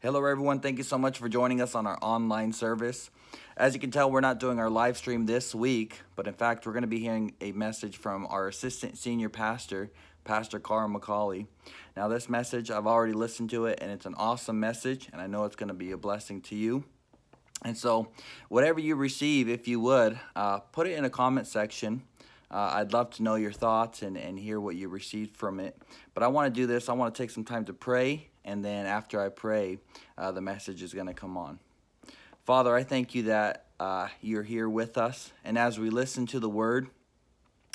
Hello, everyone. Thank you so much for joining us on our online service. As you can tell, we're not doing our live stream this week, but in fact, we're going to be hearing a message from our assistant senior pastor, Pastor Carl McAulay. Now, this message, I've already listened to it, and it's an awesome message, and I know it's going to be a blessing to you. And so, whatever you receive, if you would, uh, put it in a comment section. Uh, I'd love to know your thoughts and, and hear what you received from it. But I want to do this. I want to take some time to pray and then after I pray, uh, the message is going to come on. Father, I thank you that uh, you're here with us. And as we listen to the word,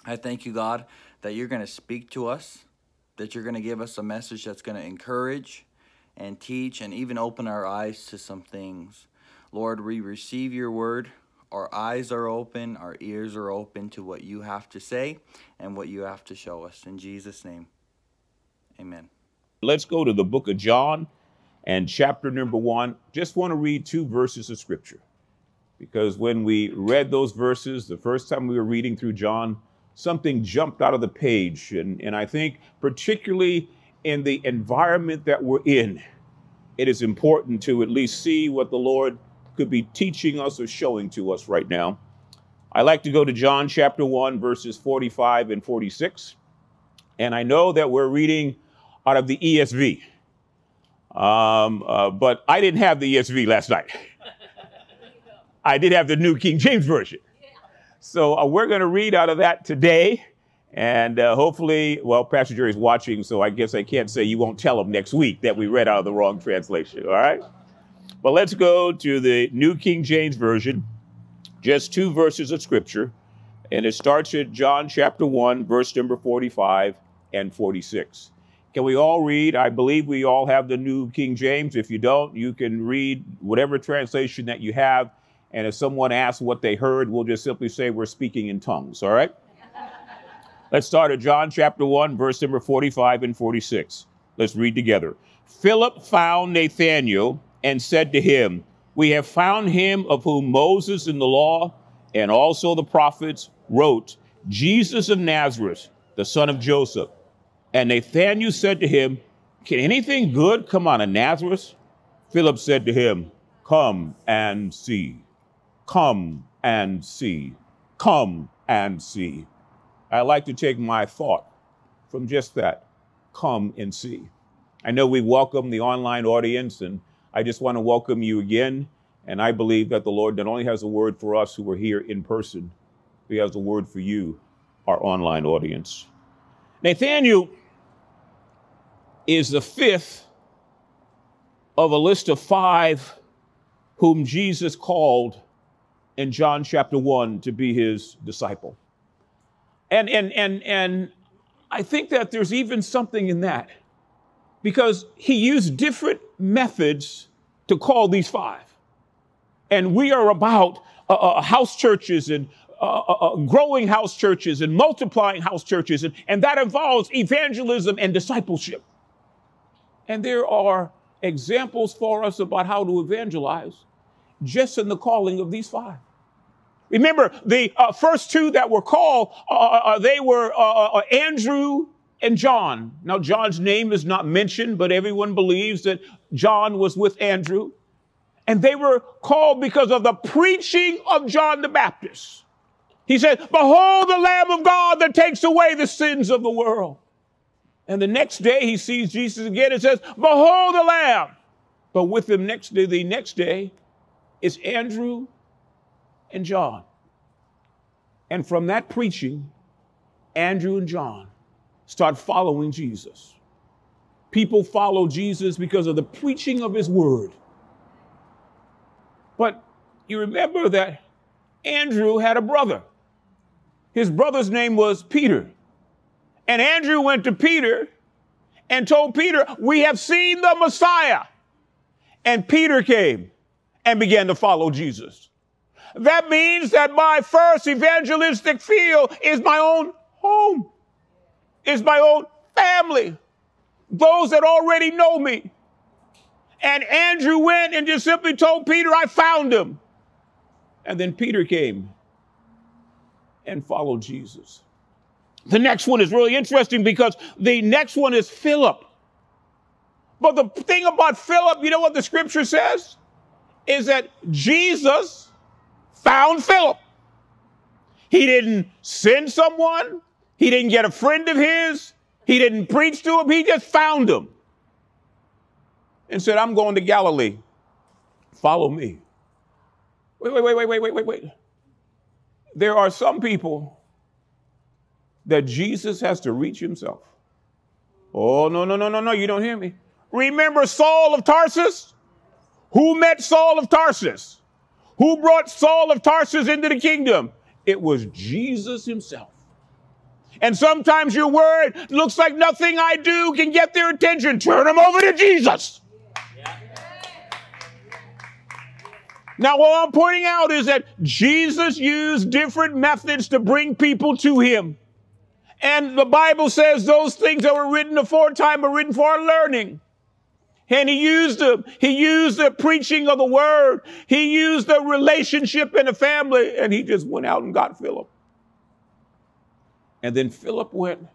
I thank you, God, that you're going to speak to us, that you're going to give us a message that's going to encourage and teach and even open our eyes to some things. Lord, we receive your word. Our eyes are open, our ears are open to what you have to say and what you have to show us. In Jesus' name, amen. Let's go to the book of John and chapter number one. Just want to read two verses of scripture because when we read those verses the first time we were reading through John, something jumped out of the page. And, and I think, particularly in the environment that we're in, it is important to at least see what the Lord could be teaching us or showing to us right now. I like to go to John chapter 1, verses 45 and 46. And I know that we're reading out of the ESV. Um, uh, but I didn't have the ESV last night. I did have the New King James Version. So uh, we're going to read out of that today. And uh, hopefully, well, Pastor Jerry's watching, so I guess I can't say you won't tell him next week that we read out of the wrong translation, all right? But let's go to the New King James Version, just two verses of scripture. And it starts at John chapter 1, verse number 45 and 46. Can we all read? I believe we all have the New King James. If you don't, you can read whatever translation that you have. And if someone asks what they heard, we'll just simply say we're speaking in tongues, all right? Let's start at John chapter 1, verse number 45 and 46. Let's read together. Philip found Nathanael and said to him, We have found him of whom Moses in the law and also the prophets wrote, Jesus of Nazareth, the son of Joseph. And Nathanael said to him, Can anything good come out of Nazareth? Philip said to him, Come and see. Come and see. Come and see. I like to take my thought from just that come and see. I know we welcome the online audience, and I just want to welcome you again. And I believe that the Lord not only has a word for us who are here in person, but He has a word for you, our online audience. Nathanael is the fifth of a list of five whom Jesus called in John chapter 1 to be his disciple. And, and, and, and I think that there's even something in that because he used different methods to call these five. And we are about uh, uh, house churches and uh, uh, uh growing house churches and multiplying house churches, and, and that involves evangelism and discipleship. And there are examples for us about how to evangelize just in the calling of these five. Remember, the uh, first two that were called, uh, uh, uh they were uh, uh, Andrew and John. Now, John's name is not mentioned, but everyone believes that John was with Andrew. And they were called because of the preaching of John the Baptist. He said, Behold the Lamb of God that takes away the sins of the world. And the next day he sees Jesus again and says, Behold the Lamb. But with him next day, the next day is Andrew and John. And from that preaching, Andrew and John start following Jesus. People follow Jesus because of the preaching of his word. But you remember that Andrew had a brother. His brother's name was Peter. And Andrew went to Peter and told Peter, We have seen the Messiah. And Peter came and began to follow Jesus. That means that my first evangelistic field is my own home, is my own family, those that already know me. And Andrew went and just simply told Peter, I found him. And then Peter came and followed Jesus. The next one is really interesting because the next one is Philip. But the thing about Philip, you know what the scripture says? Is that Jesus found Philip. He didn't send someone, he didn't get a friend of his, he didn't preach to him, he just found him and said, I'm going to Galilee. Follow me. Wait, wait, wait, wait, wait, wait, wait, wait. There are some people that Jesus has to reach himself. Oh, no, no, no, no, no, you don't hear me. Remember Saul of Tarsus? Who met Saul of Tarsus? Who brought Saul of Tarsus into the kingdom? It was Jesus himself. And sometimes your word looks like nothing I do can get their attention. Turn them over to Jesus. Now, what I'm pointing out is that Jesus used different methods to bring people to him. And the Bible says those things that were written aforetime were written for our learning. And he used them. He used the preaching of the word. He used the relationship in the family. And he just went out and got Philip. And then Philip went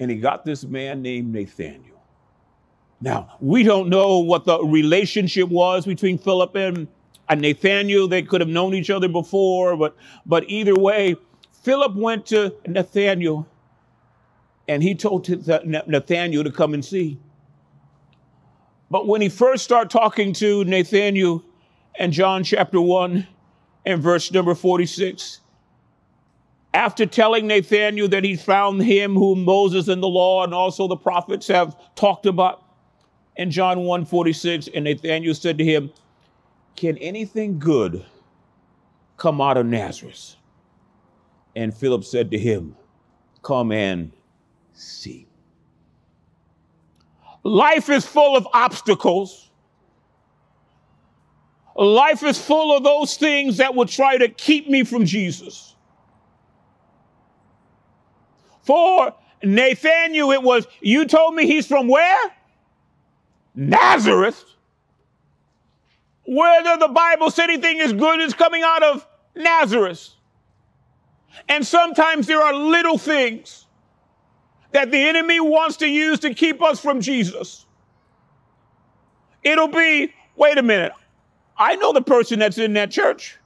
and he got this man named Nathaniel. Now, we don't know what the relationship was between Philip and, and Nathaniel. They could have known each other before, but, but either way, Philip went to Nathaniel and he told Nathaniel to come and see. But when he first started talking to Nathaniel in John chapter 1 and verse number 46, after telling Nathaniel that he found him whom Moses and the law and also the prophets have talked about in John 1 46, and Nathaniel said to him, Can anything good come out of Nazareth? And Philip said to him, Come and see. Life is full of obstacles. Life is full of those things that will try to keep me from Jesus. For Nathaniel, it was, you told me he's from where? Nazareth. Whether the Bible said anything is good is coming out of Nazareth. And sometimes there are little things that the enemy wants to use to keep us from Jesus. It'll be, wait a minute, I know the person that's in that church.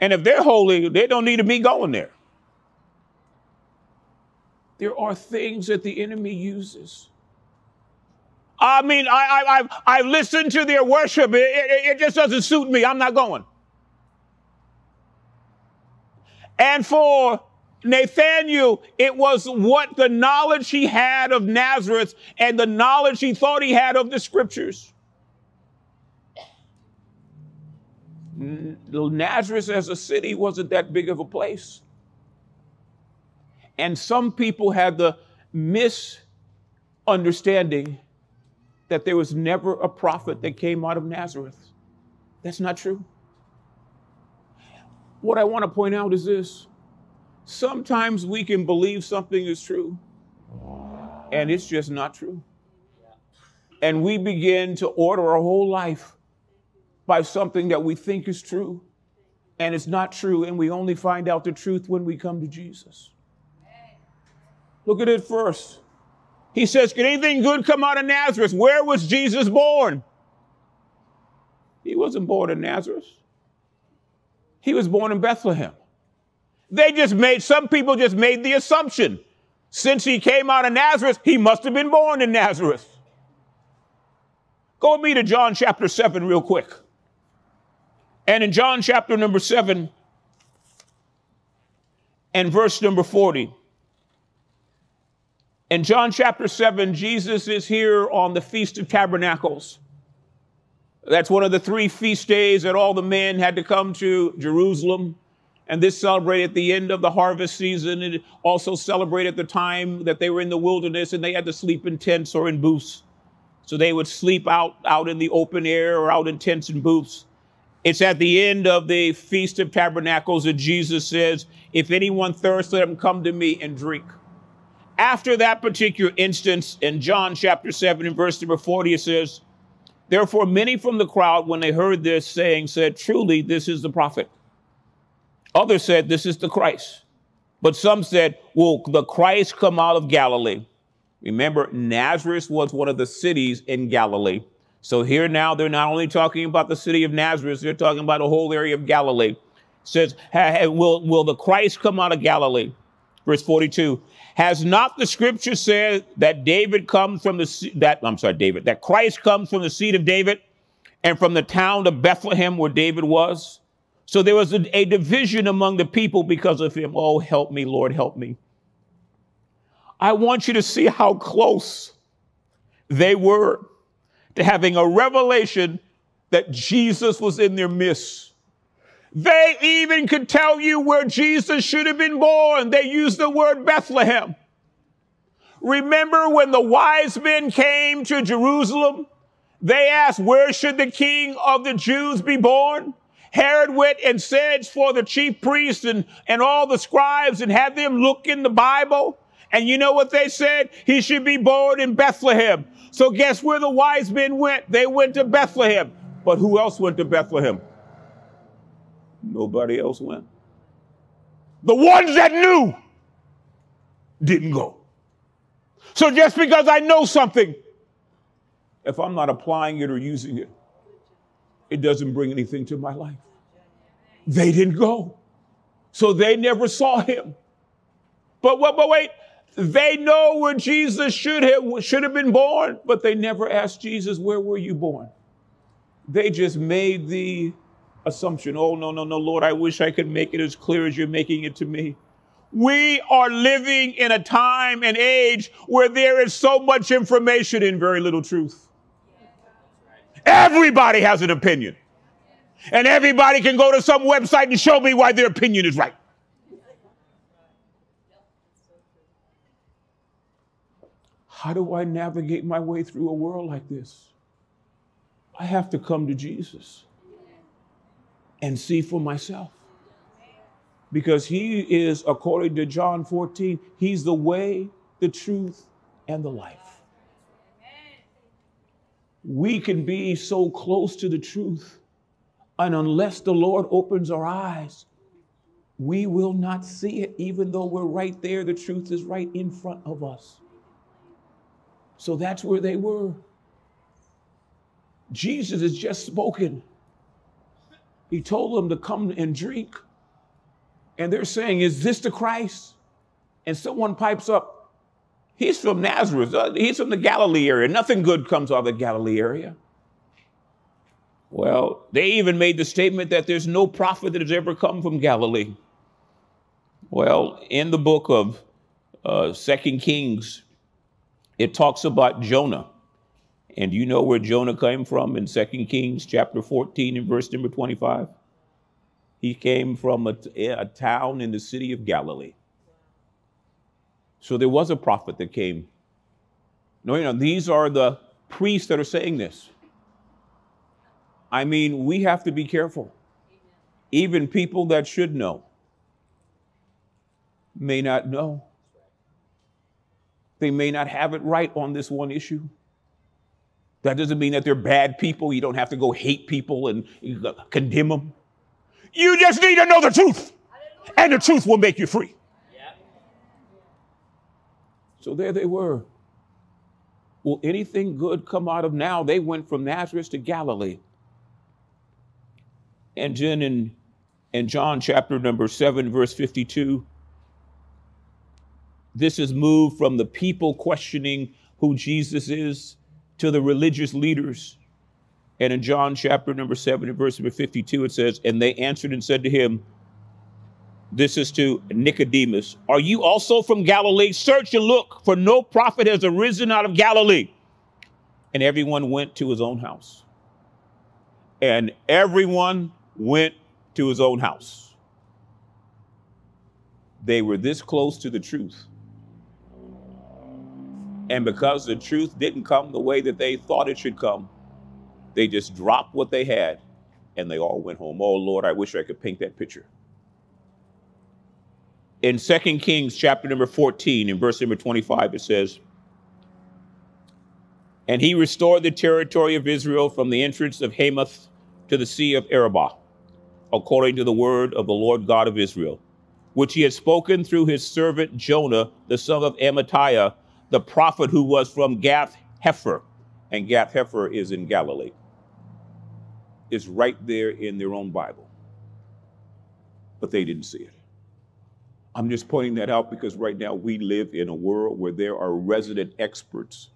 And if they're holy, they don't need to be going there. There are things that the enemy uses. I mean, I, I, I've, I've listened to their worship. It, it, it just doesn't suit me. I'm not going. And for Nathaniel, it was what the knowledge he had of Nazareth and the knowledge he thought he had of the scriptures. Nazareth as a city wasn't that big of a place. And some people had the misunderstanding that there was never a prophet that came out of Nazareth. That's not true. What I want to point out is this sometimes we can believe something is true, and it's just not true. And we begin to order our whole life by something that we think is true, and it's not true, and we only find out the truth when we come to Jesus. Look at it first. He says, Can anything good come out of Nazareth? Where was Jesus born? He wasn't born in Nazareth. He was born in Bethlehem. They just made, some people just made the assumption since he came out of Nazareth, he must have been born in Nazareth. Go with me to John chapter 7 real quick. And in John chapter number 7 and verse number 40, in John chapter 7, Jesus is here on the Feast of Tabernacles. That's one of the three feast days that all the men had to come to Jerusalem. And this celebrated the end of the harvest season. It also celebrated the time that they were in the wilderness and they had to sleep in tents or in booths. So they would sleep out, out in the open air or out in tents and booths. It's at the end of the Feast of Tabernacles that Jesus says, If anyone thirsts, let him come to me and drink after that particular instance in John chapter 7 and verse number 40, it says, Therefore, many from the crowd, when they heard this saying, said, Truly, this is the prophet. Others said, This is the Christ. But some said, Will the Christ come out of Galilee? Remember, Nazareth was one of the cities in Galilee. So here now, they're not only talking about the city of Nazareth, they're talking about the whole area of Galilee. It says, will, will the Christ come out of Galilee? Verse 42. Has not the scripture said that David comes from the that I'm sorry, David, that Christ comes from the seed of David and from the town of Bethlehem where David was? So there was a, a division among the people because of him. Oh, help me, Lord, help me. I want you to see how close they were to having a revelation that Jesus was in their midst. They even could tell you where Jesus should have been born. They used the word Bethlehem. Remember when the wise men came to Jerusalem? They asked, Where should the king of the Jews be born? Herod went and said for the chief priests and, and all the scribes and had them look in the Bible. And you know what they said? He should be born in Bethlehem. So guess where the wise men went? They went to Bethlehem. But who else went to Bethlehem? Nobody else went. The ones that knew didn't go. So just because I know something, if I'm not applying it or using it, it doesn't bring anything to my life. They didn't go. So they never saw him. But, but, but wait, they know where Jesus should have, should have been born, but they never asked Jesus, Where were you born? They just made the assumption, Oh, no, no, no, Lord, I wish I could make it as clear as you're making it to me. We are living in a time and age where there is so much information and very little truth. Everybody has an opinion. And everybody can go to some website and show me why their opinion is right. How do I navigate my way through a world like this? I have to come to Jesus and see for myself. Because he is, according to John 14, he's the way, the truth, and the life. We can be so close to the truth, and unless the Lord opens our eyes, we will not see it, even though we're right there. The truth is right in front of us. So that's where they were. Jesus has just spoken. He told them to come and drink. And they're saying, Is this the Christ? And someone pipes up, He's from Nazareth. Uh, he's from the Galilee area. Nothing good comes out of the Galilee area. Well, they even made the statement that there's no prophet that has ever come from Galilee. Well, in the book of uh, Second Kings, it talks about Jonah. And do you know where Jonah came from in 2 Kings chapter 14 and verse number 25? He came from a, a town in the city of Galilee. So there was a prophet that came. No, you know, these are the priests that are saying this. I mean, we have to be careful. Even people that should know may not know. They may not have it right on this one issue. That doesn't mean that they're bad people. You don't have to go hate people and condemn them. You just need to know the truth, and the truth will make you free. So there they were. Will anything good come out of now? They went from Nazareth to Galilee. And then in, in John chapter number 7, verse 52, this is moved from the people questioning who Jesus is to the religious leaders. And in John chapter number 7 and verse number 52, it says, And they answered and said to him, This is to Nicodemus, Are you also from Galilee? Search and look, for no prophet has arisen out of Galilee. And everyone went to his own house. And everyone went to his own house. They were this close to the truth and because the truth didn't come the way that they thought it should come, they just dropped what they had and they all went home. Oh Lord, I wish I could paint that picture. In 2 Kings chapter number 14, in verse number 25, it says, And he restored the territory of Israel from the entrance of Hamath to the sea of Arabah, according to the word of the Lord God of Israel, which he had spoken through his servant Jonah, the son of Amittai, the prophet who was from Gath Hepher, and Gath Hepher is in Galilee. It's right there in their own Bible. But they didn't see it. I'm just pointing that out because right now we live in a world where there are resident experts.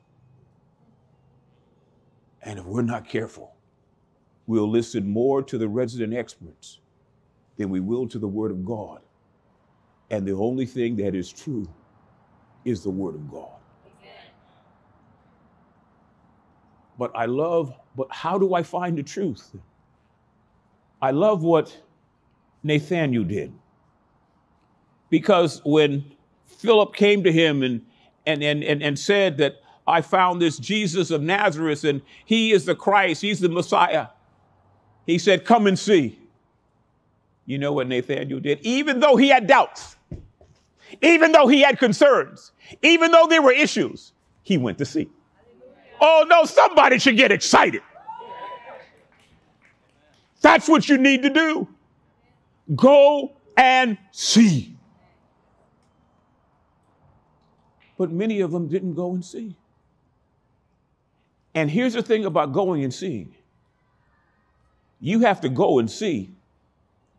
And if we're not careful, we'll listen more to the resident experts than we will to the Word of God. And the only thing that is true is the Word of God. But I love, but how do I find the truth? I love what Nathaniel did. Because when Philip came to him and, and, and, and, and said that I found this Jesus of Nazareth and he is the Christ, he's the Messiah, he said, Come and see. You know what Nathaniel did? Even though he had doubts, even though he had concerns, even though there were issues, he went to see. Oh no, somebody should get excited. That's what you need to do. Go and see. But many of them didn't go and see. And here's the thing about going and seeing you have to go and see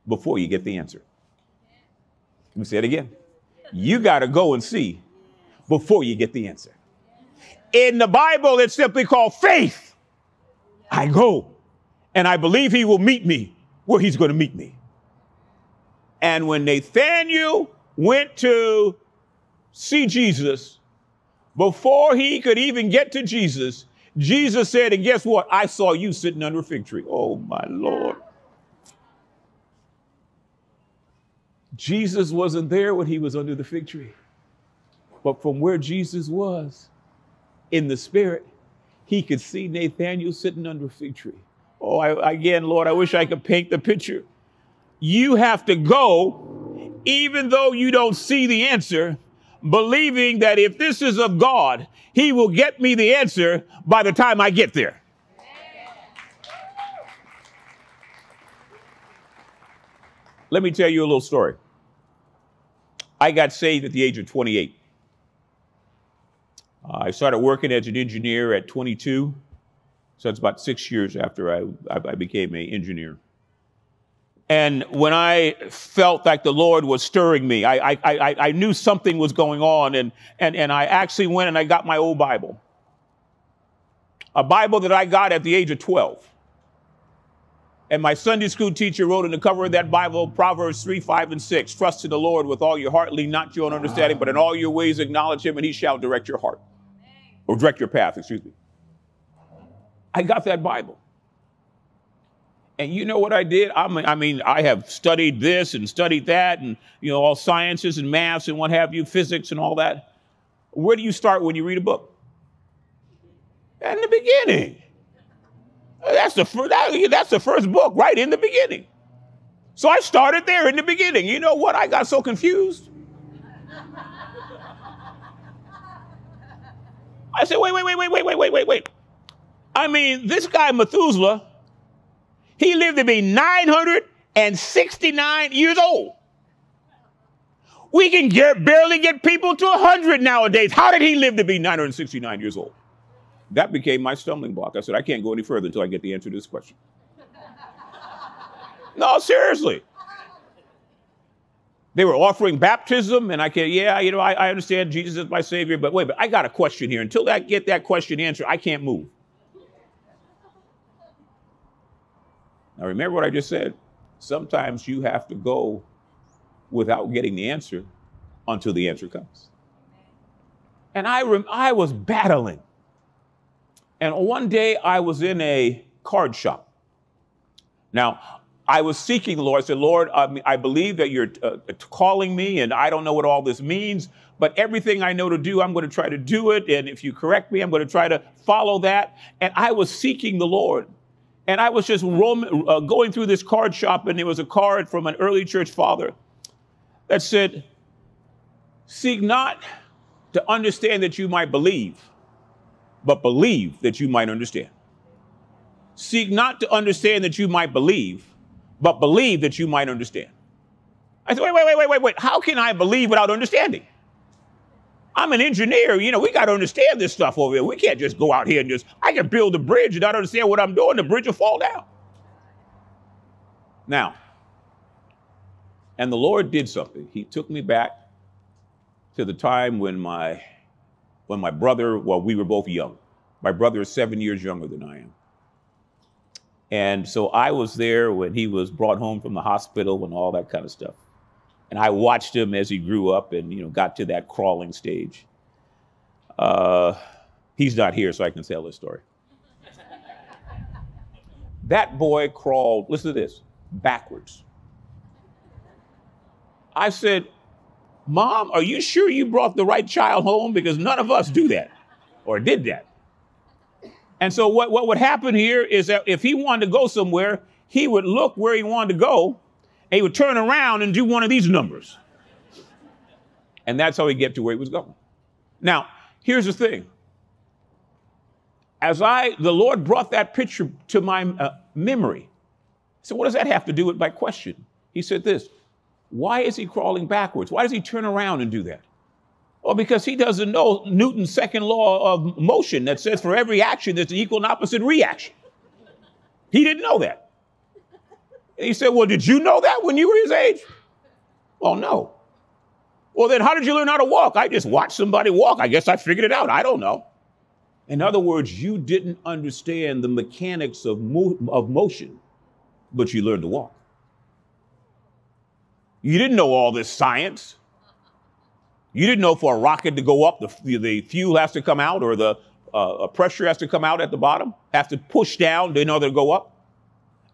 before you get the answer. Let me say it again. You got to go and see before you get the answer. In the Bible, it's simply called faith. I go and I believe he will meet me where he's going to meet me. And when Nathaniel went to see Jesus, before he could even get to Jesus, Jesus said, and guess what? I saw you sitting under a fig tree. Oh, my Lord. Jesus wasn't there when he was under the fig tree. But from where Jesus was in the spirit, he could see Nathaniel sitting under a fig tree. Oh, I, again, Lord, I wish I could paint the picture. You have to go, even though you don't see the answer, believing that if this is of God, He will get me the answer by the time I get there. Let me tell you a little story. I got saved at the age of 28. Uh, I started working as an engineer at 22. So it's about six years after I, I became an engineer. And when I felt like the Lord was stirring me, I, I, I, I, knew something was going on, and, and, and I actually went and I got my old Bible. A Bible that I got at the age of 12. And my Sunday school teacher wrote in the cover of that Bible Proverbs 3, 5, and 6 Trust in the Lord with all your heart, lean not your own understanding, but in all your ways acknowledge him, and he shall direct your heart. Or direct your path, excuse me. I got that Bible. And you know what I did? I mean, I mean, I have studied this and studied that, and you know, all sciences and maths and what have you, physics and all that. Where do you start when you read a book? In the beginning. That's the first, that, that's the first book, right in the beginning. So I started there in the beginning. You know what? I got so confused. I said, wait, wait, wait, wait, wait, wait, wait, wait, wait. I mean, this guy Methuselah he lived to be 969 years old. We can get, barely get people to 100 nowadays. How did he live to be 969 years old? That became my stumbling block. I said, I can't go any further until I get the answer to this question. no, seriously. They were offering baptism, and I can, yeah, you know, I, I understand Jesus is my Savior, but wait, but I got a question here. Until I get that question answered, I can't move. Now, remember what I just said? Sometimes you have to go without getting the answer until the answer comes. And I, rem- I was battling. And one day I was in a card shop. Now, I was seeking the Lord. I said, Lord, I, I believe that you're uh, calling me, and I don't know what all this means, but everything I know to do, I'm going to try to do it. And if you correct me, I'm going to try to follow that. And I was seeking the Lord. And I was just uh, going through this card shop, and there was a card from an early church father that said, Seek not to understand that you might believe, but believe that you might understand. Seek not to understand that you might believe, but believe that you might understand. I said, wait, wait, wait, wait, wait, wait. How can I believe without understanding? I'm an engineer. You know, we got to understand this stuff over here. We can't just go out here and just, I can build a bridge and not understand what I'm doing. The bridge will fall down. Now, and the Lord did something. He took me back to the time when my when my brother, well, we were both young. My brother is seven years younger than I am. And so I was there when he was brought home from the hospital and all that kind of stuff. And I watched him as he grew up and you know got to that crawling stage. Uh, he's not here, so I can tell his story. that boy crawled, listen to this, backwards. I said, Mom, are you sure you brought the right child home? Because none of us do that or did that. And so, what, what would happen here is that if he wanted to go somewhere, he would look where he wanted to go and he would turn around and do one of these numbers. And that's how he get to where he was going. Now, here's the thing. As I, the Lord brought that picture to my uh, memory. So, what does that have to do with my question? He said this why is he crawling backwards? Why does he turn around and do that? Well, because he doesn't know Newton's second law of motion that says for every action there's an equal and opposite reaction. He didn't know that. And he said, Well, did you know that when you were his age? Well, no. Well, then how did you learn how to walk? I just watched somebody walk. I guess I figured it out. I don't know. In other words, you didn't understand the mechanics of, mo- of motion, but you learned to walk. You didn't know all this science. You didn't know for a rocket to go up, the, the fuel has to come out or the uh, pressure has to come out at the bottom, have to push down in order to go up.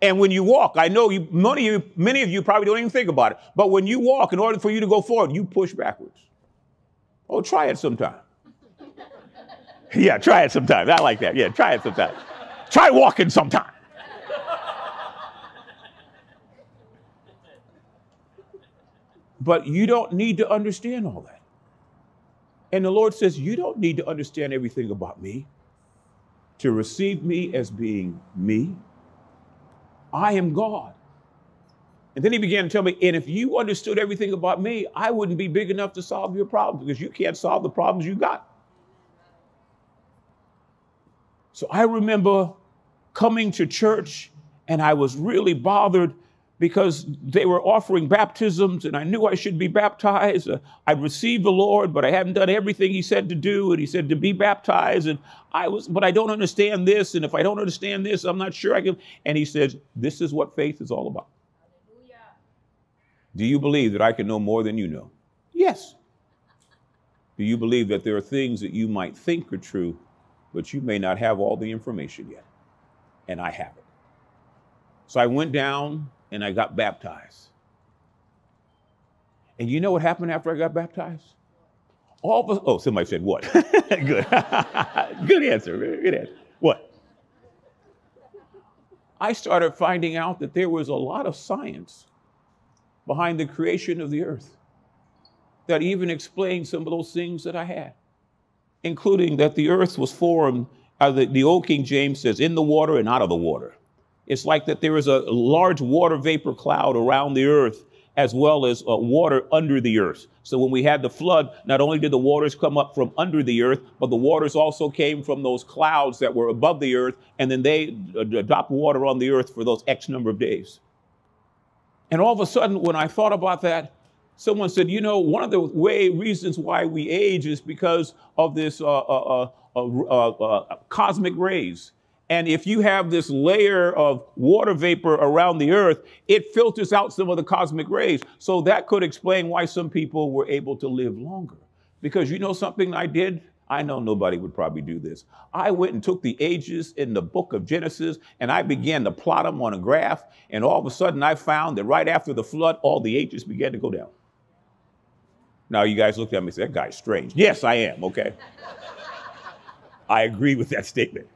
And when you walk, I know you, many of you, many of you probably don't even think about it, but when you walk, in order for you to go forward, you push backwards. Oh, try it sometime. yeah, try it sometime. I like that. Yeah, try it sometime. try walking sometime. But you don't need to understand all that. And the Lord says, You don't need to understand everything about me to receive me as being me. I am God. And then he began to tell me, and if you understood everything about me, I wouldn't be big enough to solve your problems because you can't solve the problems you got. So I remember coming to church and I was really bothered because they were offering baptisms and I knew I should be baptized. Uh, I'd received the Lord, but I hadn't done everything He said to do. And He said to be baptized. And I was, but I don't understand this. And if I don't understand this, I'm not sure I can. And He says, This is what faith is all about. Hallelujah. Do you believe that I can know more than you know? Yes. Do you believe that there are things that you might think are true, but you may not have all the information yet? And I have it. So I went down and I got baptized. And you know what happened after I got baptized? All of us, oh, somebody said what? Good. Good answer. Good answer. What? I started finding out that there was a lot of science behind the creation of the earth that even explained some of those things that I had, including that the earth was formed, uh, the, the old King James says, in the water and out of the water. It's like that there is a large water vapor cloud around the earth as well as uh, water under the earth. So when we had the flood, not only did the waters come up from under the earth, but the waters also came from those clouds that were above the earth, and then they uh, dropped water on the earth for those X number of days. And all of a sudden, when I thought about that, someone said, you know, one of the way reasons why we age is because of this uh, uh, uh, uh cosmic rays. And if you have this layer of water vapor around the earth, it filters out some of the cosmic rays. So that could explain why some people were able to live longer. Because you know something I did? I know nobody would probably do this. I went and took the ages in the book of Genesis and I began to plot them on a graph. And all of a sudden, I found that right after the flood, all the ages began to go down. Now, you guys looked at me and said, That guy's strange. Yes, I am, okay? I agree with that statement.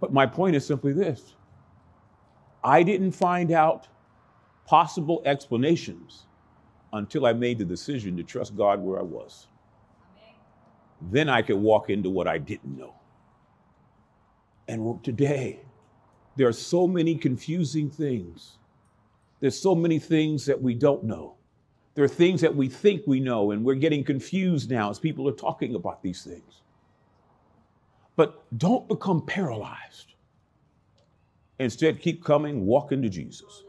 But my point is simply this I didn't find out possible explanations until I made the decision to trust God where I was. Then I could walk into what I didn't know. And today, there are so many confusing things. There's so many things that we don't know. There are things that we think we know, and we're getting confused now as people are talking about these things. But don't become paralyzed. Instead, keep coming, walking to Jesus.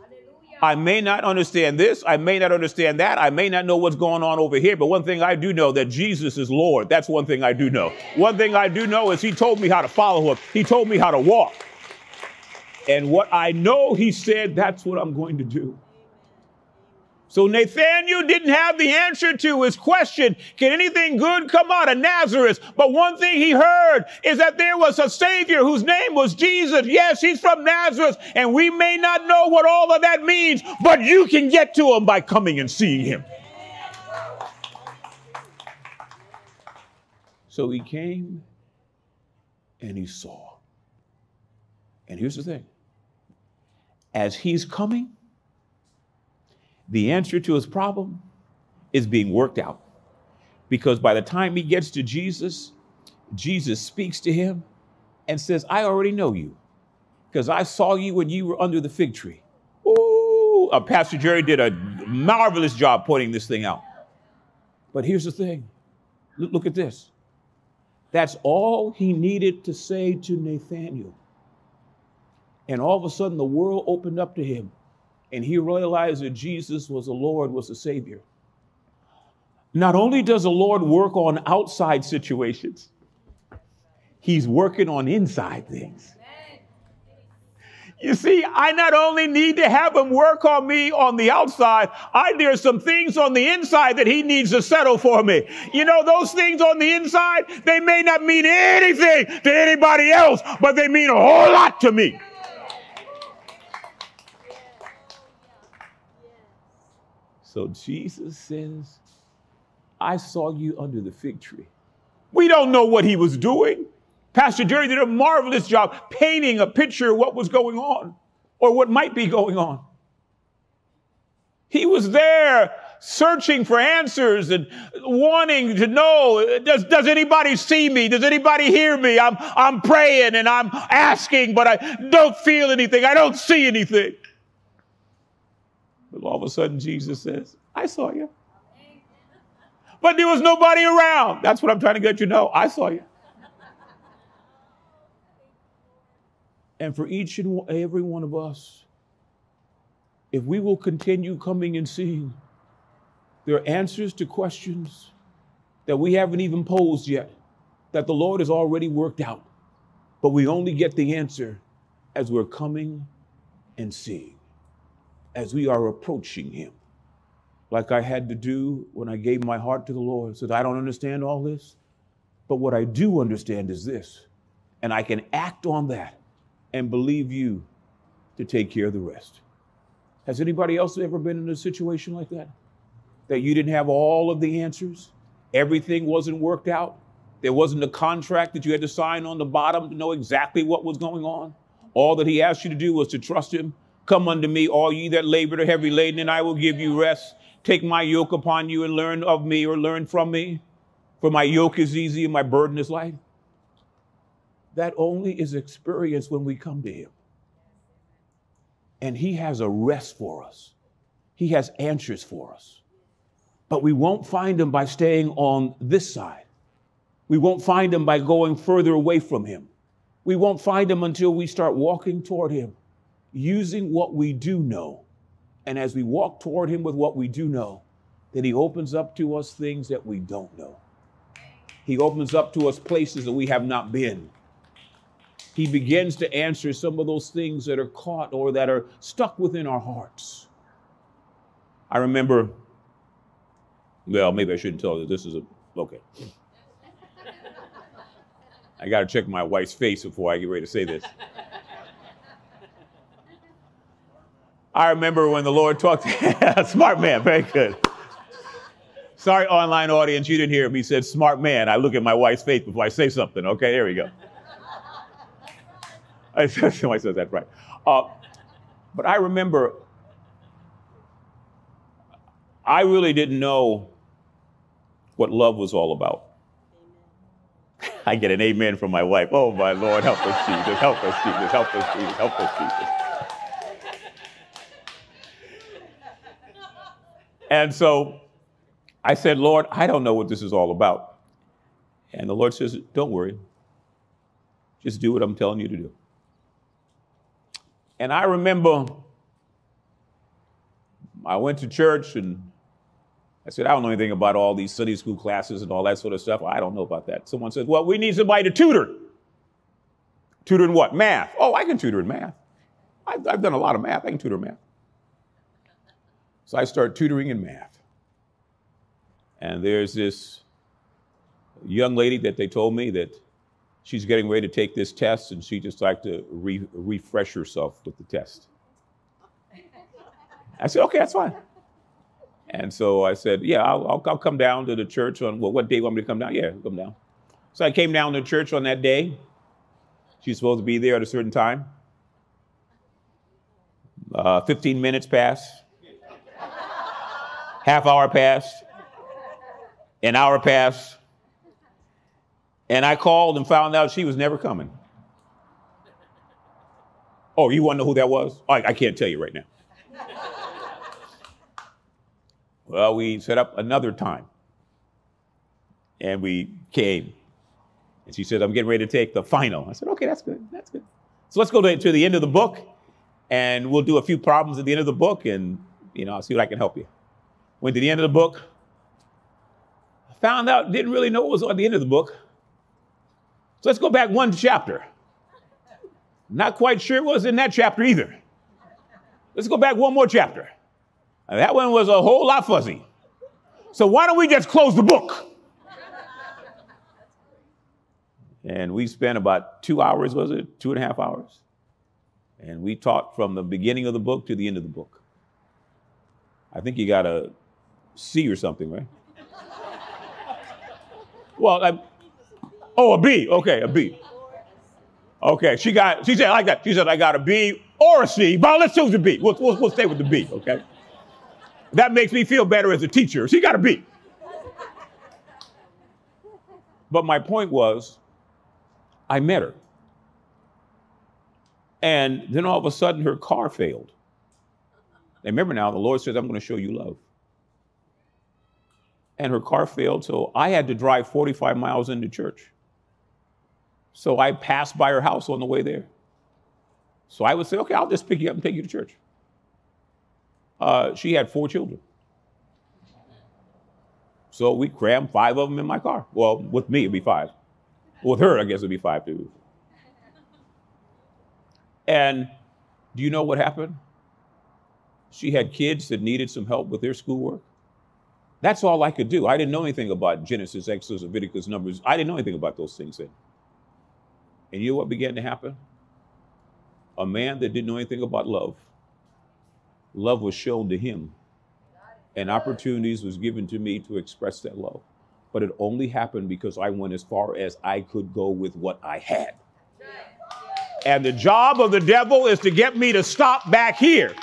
I may not understand this. I may not understand that. I may not know what's going on over here. But one thing I do know that Jesus is Lord. That's one thing I do know. One thing I do know is He told me how to follow Him. He told me how to walk. And what I know He said, that's what I'm going to do. So Nathanael didn't have the answer to his question, can anything good come out of Nazareth? But one thing he heard is that there was a Savior whose name was Jesus. Yes, he's from Nazareth, and we may not know what all of that means, but you can get to him by coming and seeing him. So he came and he saw. And here's the thing as he's coming, the answer to his problem is being worked out. Because by the time he gets to Jesus, Jesus speaks to him and says, I already know you because I saw you when you were under the fig tree. Uh, Pastor Jerry did a marvelous job pointing this thing out. But here's the thing look at this. That's all he needed to say to Nathaniel. And all of a sudden, the world opened up to him and he realized that Jesus was the Lord, was the Savior. Not only does the Lord work on outside situations, he's working on inside things. You see, I not only need to have him work on me on the outside, I there's some things on the inside that he needs to settle for me. You know, those things on the inside, they may not mean anything to anybody else, but they mean a whole lot to me. So Jesus says, I saw you under the fig tree. We don't know what he was doing. Pastor Jerry did a marvelous job painting a picture of what was going on or what might be going on. He was there searching for answers and wanting to know does, does anybody see me? Does anybody hear me? I'm, I'm praying and I'm asking, but I don't feel anything. I don't see anything. But all of a sudden, Jesus says, I saw you. But there was nobody around. That's what I'm trying to get you to know. I saw you. And for each and every one of us, if we will continue coming and seeing, there are answers to questions that we haven't even posed yet, that the Lord has already worked out. But we only get the answer as we're coming and seeing as we are approaching Him. Like I had to do when I gave my heart to the Lord. Said, I don't understand all this, but what I do understand is this. And I can act on that and believe you to take care of the rest. Has anybody else ever been in a situation like that? That you didn't have all of the answers? Everything wasn't worked out? There wasn't a contract that you had to sign on the bottom to know exactly what was going on? All that he asked you to do was to trust him Come unto me, all ye that labor are heavy laden, and I will give you rest. Take my yoke upon you and learn of me or learn from me. For my yoke is easy and my burden is light. That only is experienced when we come to him. And he has a rest for us. He has answers for us. But we won't find them by staying on this side. We won't find them by going further away from him. We won't find them until we start walking toward him using what we do know. And as we walk toward Him with what we do know, then He opens up to us things that we don't know. He opens up to us places that we have not been. He begins to answer some of those things that are caught or that are stuck within our hearts. I remember, well, maybe I shouldn't tell you. This is a, okay. I got to check my wife's face before I get ready to say this. I remember when the Lord talked to smart man, very good. Sorry, online audience, you didn't hear him. He said, smart man. I look at my wife's face before I say something. Okay, there we go. I said, somebody says that right. Uh, but I remember, I really didn't know what love was all about. I get an amen from my wife. Oh, my Lord, help us, Jesus. Help us, Jesus. Help us, Jesus. Help us, Jesus. And so I said, Lord, I don't know what this is all about. And the Lord says, Don't worry. Just do what I'm telling you to do. And I remember I went to church and I said, I don't know anything about all these Sunday school classes and all that sort of stuff. I don't know about that. Someone said, Well, we need somebody to tutor. Tutor in what? Math. Oh, I can tutor in math. I've, I've done a lot of math. I can tutor math. So I start tutoring in math. And there's this young lady that they told me that she's getting ready to take this test and she just like to re- refresh herself with the test. I said, okay, that's fine. And so I said, yeah, I'll, I'll, I'll, come down to the church on, well, what day you want me to come down? Yeah, come down. So I came down to church on that day. She's supposed to be there at a certain time. Uh, 15 minutes passed. Half hour passed. An hour passed. And I called and found out she was never coming. Oh, you want to know who that was? I, I can't tell you right now. well, we set up another time. And we came. And she said, I'm getting ready to take the final. I said, okay, that's good. That's good. So let's go to, to the end of the book and we'll do a few problems at the end of the book and, you know, I'll see what I can help you. Went to the end of the book. Found out, didn't really know what was at the end of the book. So let's go back one chapter. Not quite sure what was in that chapter either. Let's go back one more chapter. And that one was a whole lot fuzzy. So why don't we just close the book? And we spent about two hours, was it? Two and a half hours. And we talked from the beginning of the book to the end of the book. I think you got a C or something, right? well, I, oh, a B. Okay, a B. Okay, she got, she said, I like that. She said, I got a B or a C, but let's choose a B. We'll, we'll, we'll stay with the B, okay? That makes me feel better as a teacher. She got a B. But my point was, I met her. And then all of a sudden, her car failed. And remember now, the Lord says, I'm going to show you love. And her car failed, so I had to drive 45 miles into church. So I passed by her house on the way there. So I would say, okay, I'll just pick you up and take you to church. Uh, she had four children. So we crammed five of them in my car. Well, with me, it'd be five. With her, I guess it'd be five too. And do you know what happened? She had kids that needed some help with their schoolwork. That's all I could do. I didn't know anything about Genesis, Exodus, Leviticus, Numbers. I didn't know anything about those things then. And you know what began to happen? A man that didn't know anything about love, love was shown to him, and opportunities was given to me to express that love. But it only happened because I went as far as I could go with what I had. And the job of the devil is to get me to stop back here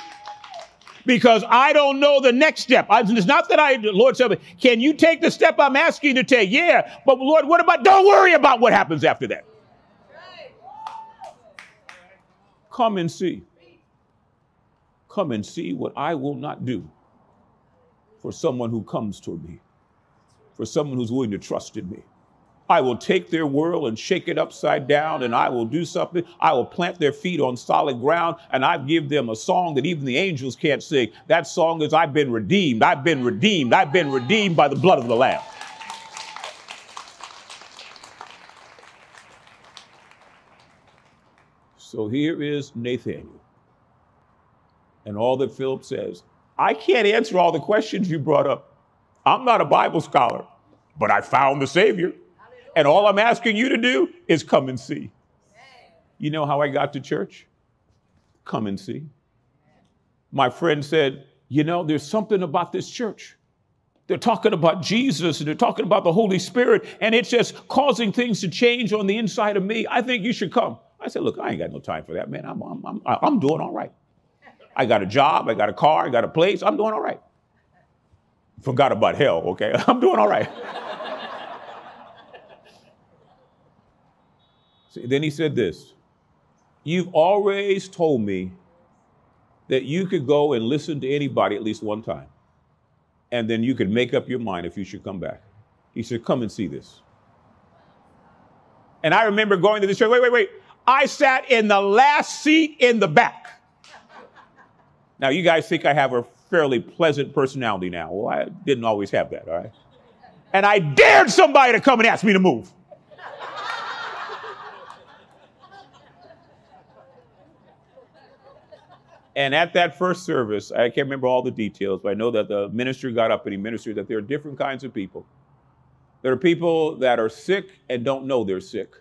because I don't know the next step. It's not that I, Lord said, can you take the step I'm asking you to take? Yeah, but Lord, what about, don't worry about what happens after that. Come and see. Come and see what I will not do for someone who comes toward me, for someone who's willing to trust in me. I will take their world and shake it upside down, and I will do something. I will plant their feet on solid ground, and I give them a song that even the angels can't sing. That song is I've been redeemed. I've been redeemed. I've been redeemed by the blood of the Lamb. So here is Nathaniel. And all that Philip says I can't answer all the questions you brought up. I'm not a Bible scholar, but I found the Savior. And all I'm asking you to do is come and see. You know how I got to church? Come and see. My friend said, You know, there's something about this church. They're talking about Jesus and they're talking about the Holy Spirit, and it's just causing things to change on the inside of me. I think you should come. I said, Look, I ain't got no time for that, man. I'm, I'm, I'm, I'm doing all right. I got a job, I got a car, I got a place. I'm doing all right. Forgot about hell, okay? I'm doing all right. Then he said this You've always told me that you could go and listen to anybody at least one time. and then you could make up your mind if you should come back. He said, Come and see this. And I remember going to the church. Wait, wait, wait. I sat in the last seat in the back. Now, you guys think I have a fairly pleasant personality now. Well, I didn't always have that, all right? And I dared somebody to come and ask me to move. And at that first service, I can't remember all the details, but I know that the minister got up and he ministered that there are different kinds of people. There are people that are sick and don't know they're sick.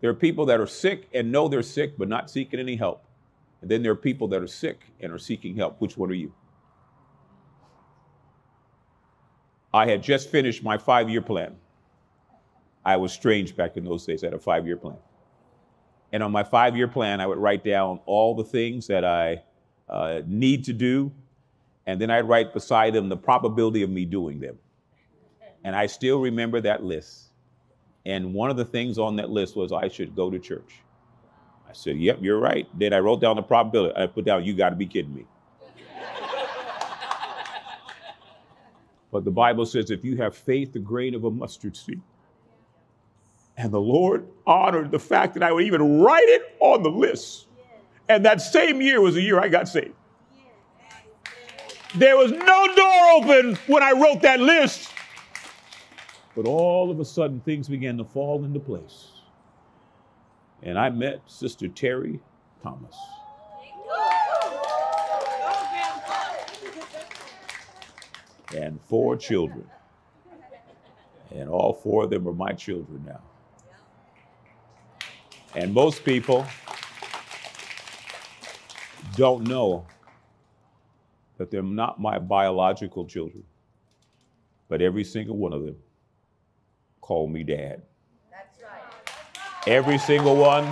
There are people that are sick and know they're sick but not seeking any help. And then there are people that are sick and are seeking help. Which one are you? I had just finished my five year plan. I was strange back in those days. I had a five year plan. And on my five year plan, I would write down all the things that I uh, need to do. And then I'd write beside them the probability of me doing them. And I still remember that list. And one of the things on that list was I should go to church. I said, Yep, you're right. Then I wrote down the probability. I put down, You got to be kidding me. but the Bible says if you have faith, the grain of a mustard seed, and the Lord honored the fact that I would even write it on the list. And that same year was the year I got saved. There was no door open when I wrote that list. But all of a sudden, things began to fall into place. And I met Sister Terry Thomas. And four children. And all four of them are my children now. And most people don't know that they're not my biological children, but every single one of them call me dad. That's right. Every single one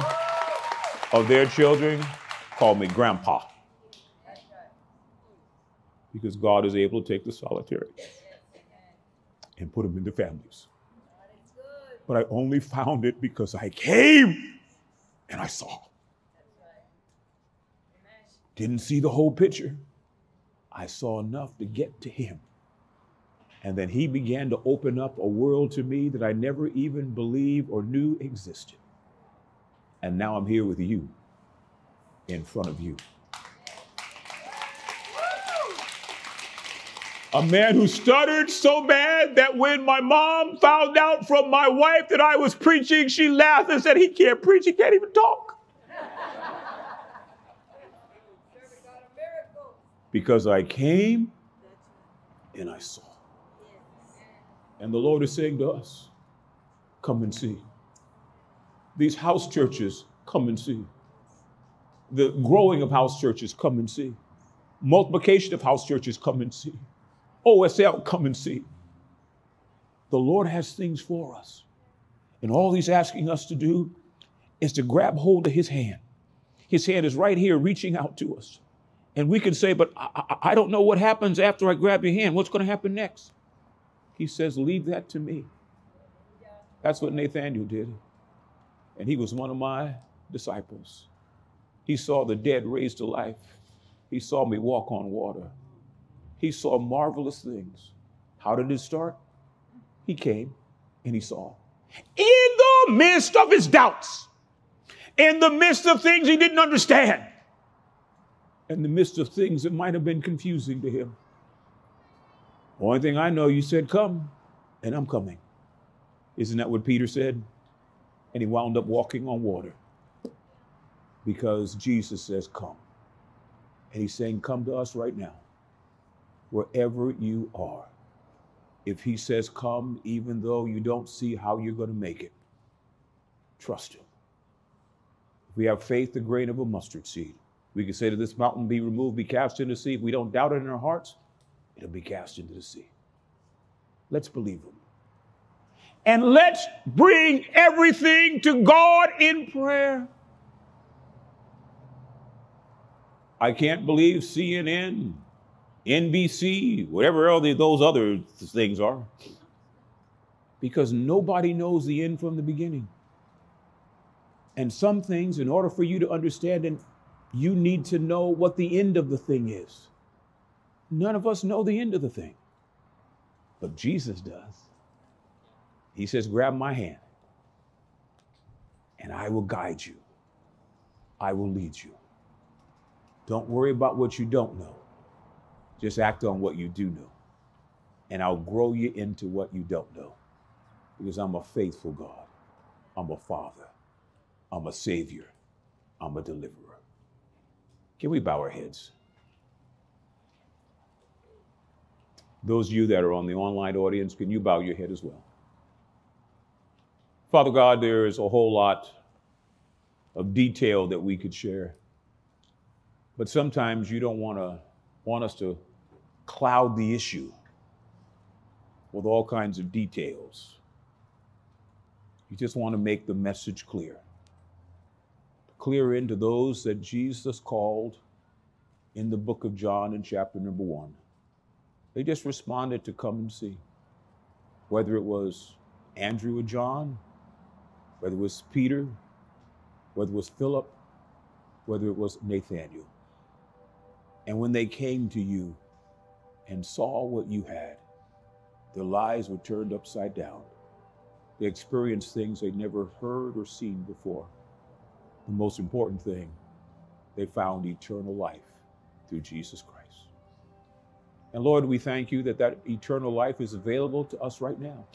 of their children call me grandpa. Because God is able to take the solitary and put them into families. But I only found it because I came and I saw. Didn't see the whole picture. I saw enough to get to him. And then he began to open up a world to me that I never even believed or knew existed. And now I'm here with you, in front of you. A man who stuttered so bad that when my mom found out from my wife that I was preaching, she laughed and said, He can't preach, he can't even talk. because I came and I saw. And the Lord is saying to us, Come and see. These house churches, come and see. The growing of house churches, come and see. Multiplication of house churches, come and see. Oh, OSL, come and see. The Lord has things for us. And all He's asking us to do is to grab hold of His hand. His hand is right here reaching out to us. And we can say, But I, I don't know what happens after I grab your hand. What's going to happen next? He says, Leave that to me. That's what Nathaniel did. And he was one of my disciples. He saw the dead raised to life, he saw me walk on water. He saw marvelous things. How did it start? He came and he saw. In the midst of his doubts, in the midst of things he didn't understand, in the midst of things that might have been confusing to him. Only thing I know, you said, Come, and I'm coming. Isn't that what Peter said? And he wound up walking on water because Jesus says, Come. And he's saying, Come to us right now wherever you are. If he says, Come, even though you don't see how you're going to make it, trust him. If we have faith, the grain of a mustard seed, we can say to this mountain, Be removed, be cast into the sea. If we don't doubt it in our hearts, it'll be cast into the sea. Let's believe him. And let's bring everything to God in prayer. I can't believe CNN NBC, whatever all those other things are. Because nobody knows the end from the beginning. And some things, in order for you to understand them, you need to know what the end of the thing is. None of us know the end of the thing. But Jesus does. He says, Grab my hand, and I will guide you. I will lead you. Don't worry about what you don't know. Just act on what you do know. And I'll grow you into what you don't know. Because I'm a faithful God. I'm a father. I'm a savior. I'm a deliverer. Can we bow our heads? Those of you that are on the online audience, can you bow your head as well? Father God, there is a whole lot of detail that we could share. But sometimes you don't want to want us to cloud the issue with all kinds of details. You just want to make the message clear. Clear into those that Jesus called in the book of John in chapter number one. They just responded to come and see. Whether it was Andrew or John, whether it was Peter, whether it was Philip, whether it was Nathaniel. And when they came to you and saw what you had, their lives were turned upside down. They experienced things they'd never heard or seen before. The most important thing, they found eternal life through Jesus Christ. And Lord, we thank you that that eternal life is available to us right now.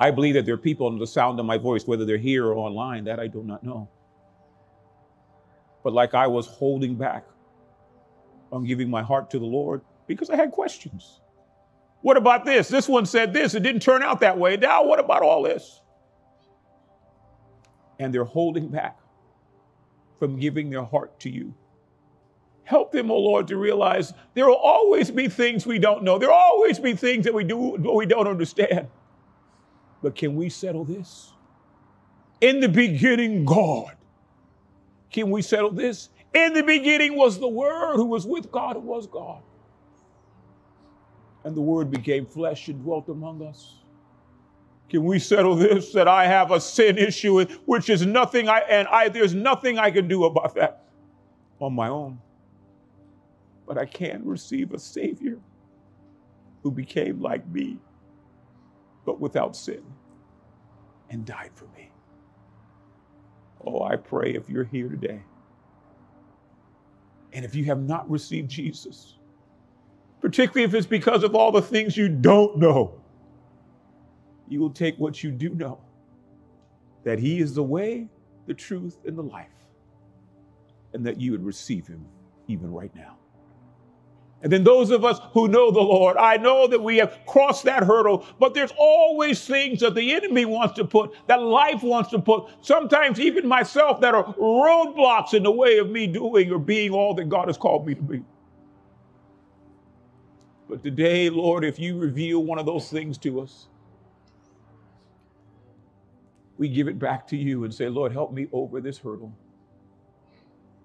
I believe that there are people under the sound of my voice, whether they're here or online, that I do not know. But like I was holding back on giving my heart to the Lord because I had questions. What about this? This one said this. It didn't turn out that way. Now, what about all this? And they're holding back from giving their heart to you. Help them, O oh Lord, to realize there will always be things we don't know. There will always be things that we do we don't understand. But can we settle this? In the beginning, God. Can we settle this? In the beginning was the Word who was with God who was God. And the Word became flesh and dwelt among us. Can we settle this? That I have a sin issue, which is nothing I, and I, there's nothing I can do about that on my own. But I can receive a Savior who became like me, but without sin, and died for me. Oh, I pray if you're here today, and if you have not received Jesus, particularly if it's because of all the things you don't know, you will take what you do know that He is the way, the truth, and the life, and that you would receive Him even right now. And then those of us who know the Lord, I know that we have crossed that hurdle, but there's always things that the enemy wants to put, that life wants to put, sometimes even myself, that are roadblocks in the way of me doing or being all that God has called me to be. But today, Lord, if you reveal one of those things to us, we give it back to you and say, Lord, help me over this hurdle.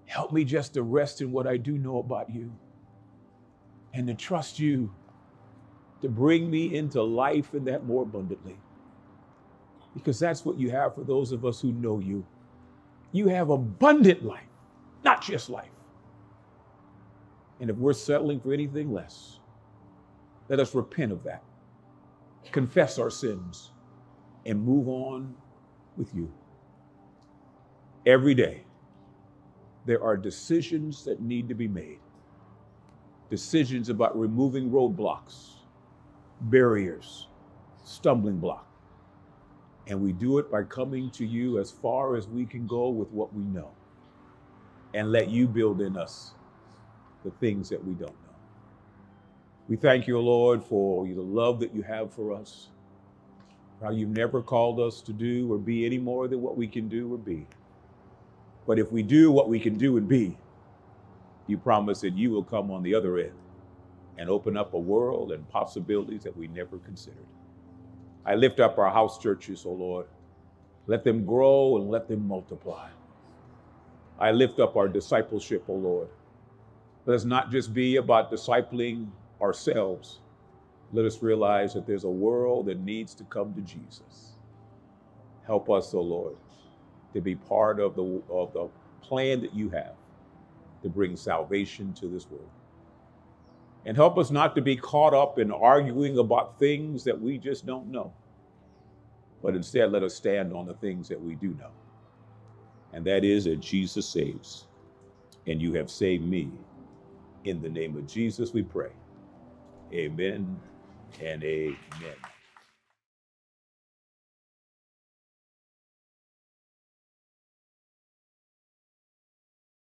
Help me just to rest in what I do know about you and to trust you to bring me into life and that more abundantly. Because that's what you have for those of us who know you. You have abundant life, not just life. And if we're settling for anything less, let us repent of that, confess our sins, and move on with you. Every day, there are decisions that need to be made decisions about removing roadblocks, barriers, stumbling block. And we do it by coming to you as far as we can go with what we know and let you build in us the things that we don't know. We thank you, Lord, for the love that you have for us, how you've never called us to do or be any more than what we can do or be. But if we do what we can do and be, you promise that you will come on the other end and open up a world and possibilities that we never considered. I lift up our house churches, O oh Lord. Let them grow and let them multiply. I lift up our discipleship, O oh Lord. Let us not just be about discipling ourselves. Let us realize that there's a world that needs to come to Jesus. Help us, O oh Lord, to be part of the, of the plan that you have to bring salvation to this world. And help us not to be caught up in arguing about things that we just don't know. But instead, let us stand on the things that we do know. And that is that Jesus saves. And you have saved me. In the name of Jesus, we pray. Amen and amen.